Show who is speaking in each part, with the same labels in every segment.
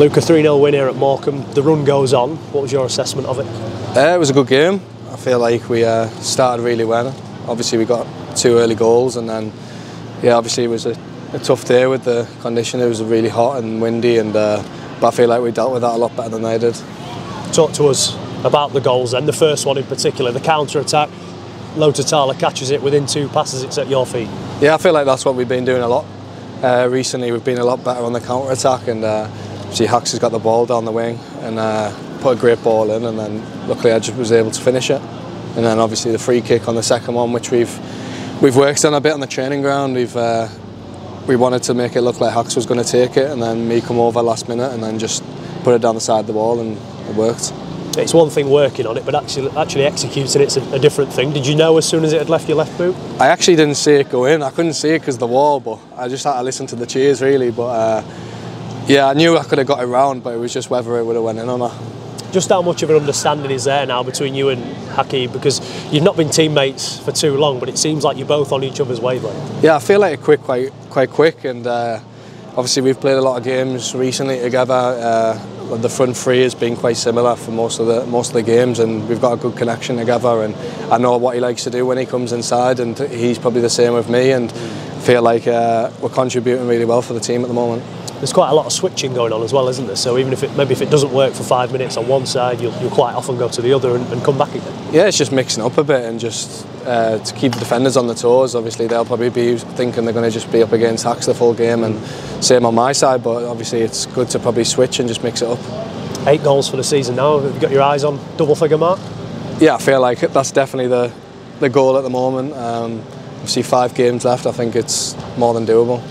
Speaker 1: Luke, a 3 0 win here at Morecambe. The run goes on. What was your assessment of it?
Speaker 2: Uh, it was a good game. I feel like we uh, started really well. Obviously, we got two early goals, and then, yeah, obviously, it was a, a tough day with the condition. It was really hot and windy, and uh, but I feel like we dealt with that a lot better than they did.
Speaker 1: Talk to us about the goals then. The first one in particular, the counter attack. Lototala catches it within two passes, it's at your feet.
Speaker 2: Yeah, I feel like that's what we've been doing a lot. Uh, recently, we've been a lot better on the counter attack, and uh, see Hux has got the ball down the wing and uh, put a great ball in, and then luckily I just was able to finish it. And then obviously the free kick on the second one, which we've we've worked on a bit on the training ground. We've uh, we wanted to make it look like Hux was going to take it, and then me come over last minute and then just put it down the side of the wall, and it worked.
Speaker 1: It's one thing working on it, but actually actually executing it's a, a different thing. Did you know as soon as it had left your left boot?
Speaker 2: I actually didn't see it go in. I couldn't see it because the wall, but I just had to listen to the cheers really. But uh, yeah, I knew I could have got it round, but it was just whether it would have went in or not.
Speaker 1: Just how much of an understanding is there now between you and Hakeeb? Because you've not been teammates for too long, but it seems like you're both on each other's wavelength.
Speaker 2: Yeah, I feel like it quick, quite quite quick, and uh, obviously we've played a lot of games recently together. Uh, the front three has been quite similar for most of the most of the games, and we've got a good connection together. And I know what he likes to do when he comes inside, and he's probably the same with me. And feel like uh, we're contributing really well for the team at the moment
Speaker 1: there's quite a lot of switching going on as well, isn't there? So even if it maybe if it doesn't work for five minutes on one side, you'll, you'll quite often go to the other and, and, come back again.
Speaker 2: Yeah, it's just mixing up a bit and just uh, to keep the defenders on the toes. Obviously, they'll probably be thinking they're going to just be up against Hacks the full game, and same on my side. But obviously, it's good to probably switch and just mix it up.
Speaker 1: Eight goals for the season now. Have you got your eyes on double figure mark?
Speaker 2: Yeah, I feel like that's definitely the the goal at the moment. Um, obviously, five games left. I think it's more than doable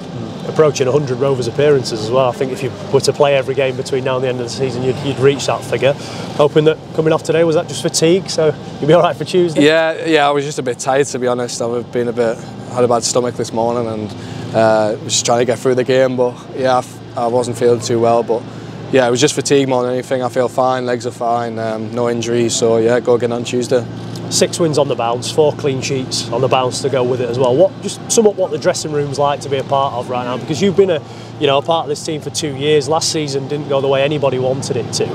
Speaker 1: approaching 100 Rovers appearances as well. I think if you were to play every game between now and the end of the season, you'd, you'd reach that figure. Hoping that coming off today was that just fatigue, so you'd be all right for Tuesday.
Speaker 2: Yeah, yeah, I was just a bit tired to be honest. I've been a bit had a bad stomach this morning and uh, was just trying to get through the game, but yeah, I wasn't feeling too well, but. Yeah, it was just fatigue more than anything. I feel fine, legs are fine, um, no injuries, so yeah, go again on Tuesday
Speaker 1: six wins on the bounce, four clean sheets on the bounce to go with it as well. What just sum up what the dressing room's like to be a part of right now because you've been a you know a part of this team for two years. Last season didn't go the way anybody wanted it to.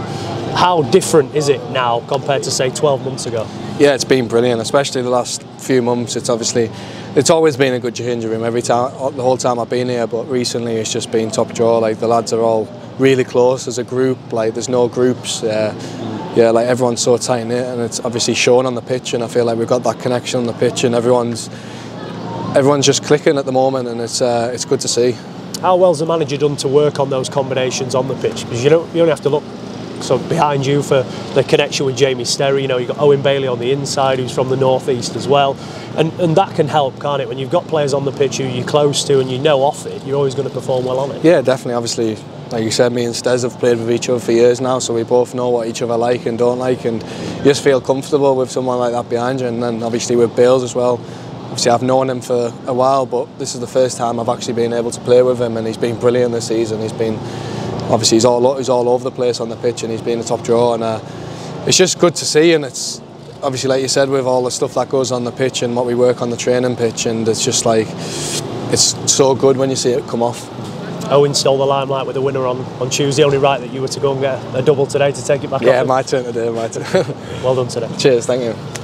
Speaker 1: How different is it now compared to say 12 months ago?
Speaker 2: Yeah, it's been brilliant, especially the last few months. It's obviously it's always been a good changing room every time the whole time I've been here, but recently it's just been top draw. Like the lads are all really close as a group. Like there's no groups. Uh, yeah, like everyone's so tight knit, and it's obviously shown on the pitch. And I feel like we've got that connection on the pitch, and everyone's everyone's just clicking at the moment, and it's uh, it's good to see.
Speaker 1: How well's the manager done to work on those combinations on the pitch? Because you don't you only have to look so behind you for the connection with Jamie Sterry. You know, you've got Owen Bailey on the inside, who's from the northeast as well, and and that can help, can't it? When you've got players on the pitch who you're close to and you know off it, you're always going to perform well on it.
Speaker 2: Yeah, definitely. Obviously, like you said, me and Stez have played with each other for years now, so we both know what each other like and don't like, and you just feel comfortable with someone like that behind you. And then obviously with Bales as well. Obviously, I've known him for a while, but this is the first time I've actually been able to play with him, and he's been brilliant this season. He's been obviously he's all he's all over the place on the pitch, and he's been a top draw, and uh, it's just good to see. And it's obviously like you said with all the stuff that goes on the pitch and what we work on the training pitch, and it's just like it's so good when you see it come off.
Speaker 1: Owen stole the limelight with a winner on, on Tuesday. Only right that you were to go and get a double today to take it back
Speaker 2: yeah, my turn today, my turn.
Speaker 1: well done today.
Speaker 2: Cheers, thank you.